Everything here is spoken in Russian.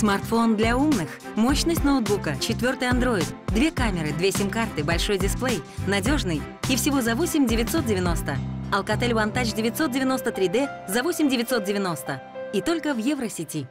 Смартфон для умных. Мощность ноутбука, четвертый Android, две камеры, две сим-карты, большой дисплей, надежный и всего за 8 990. Alcatel One Touch 993D за 8 990. И только в Евросети.